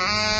Ah.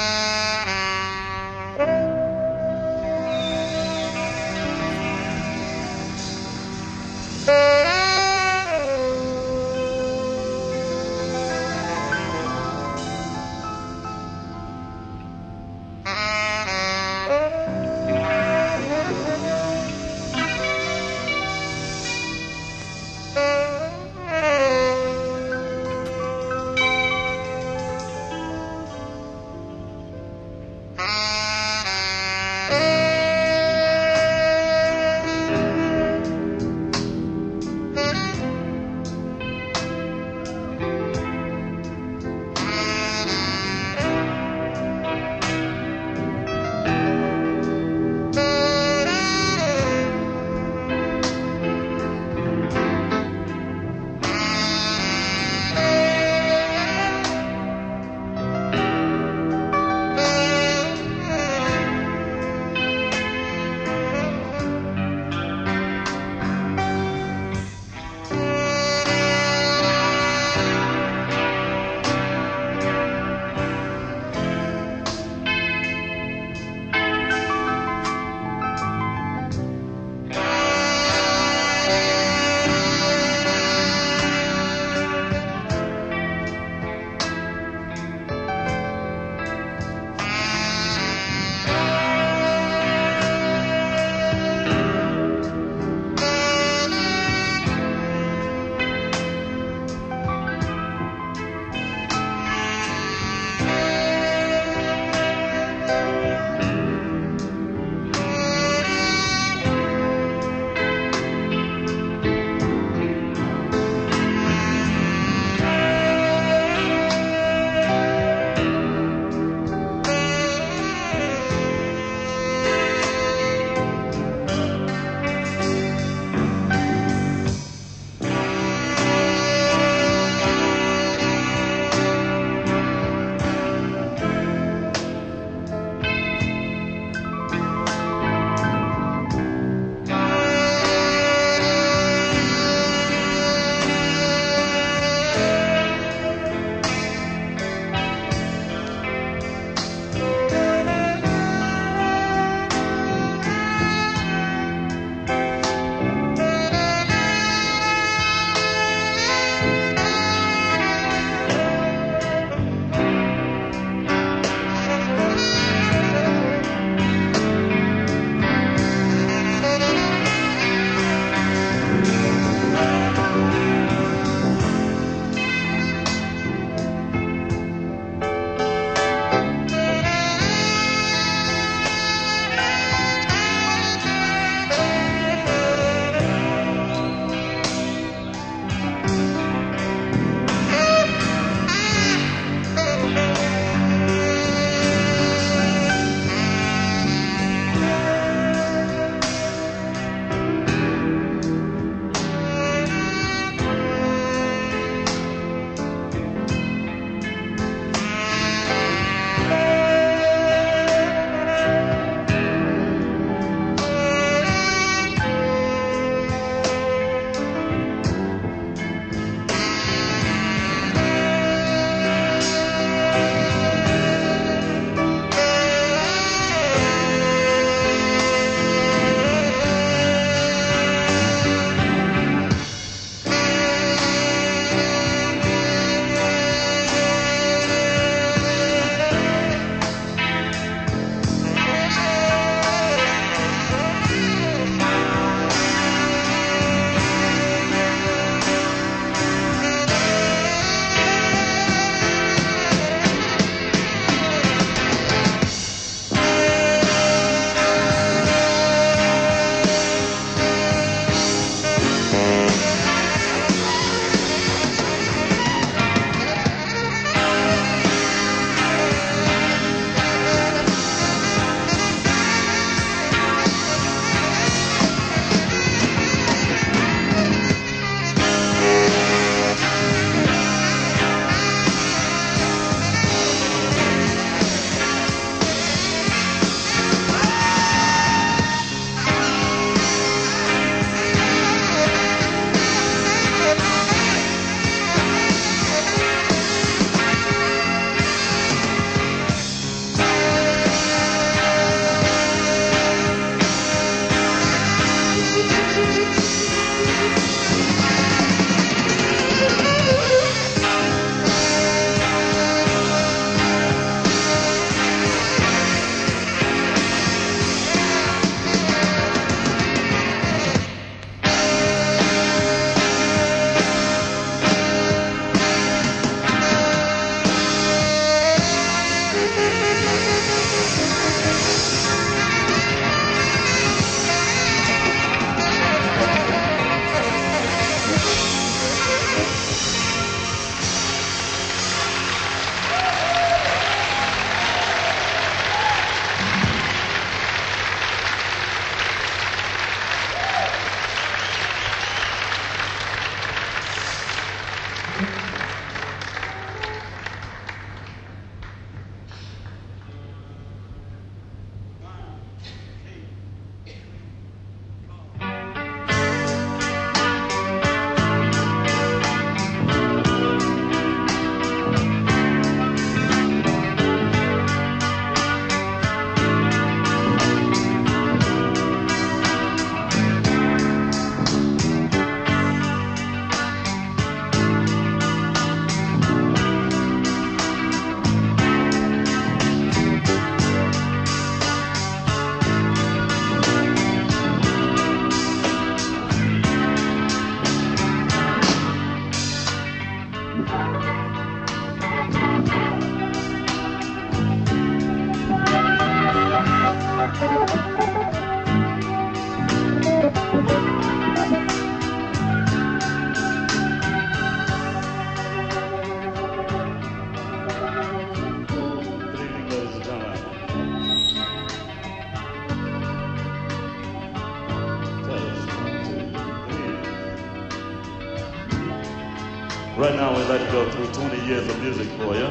Like to go through 20 years of music for you.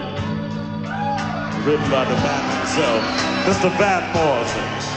Written by the band himself, Mr. Van Morrison.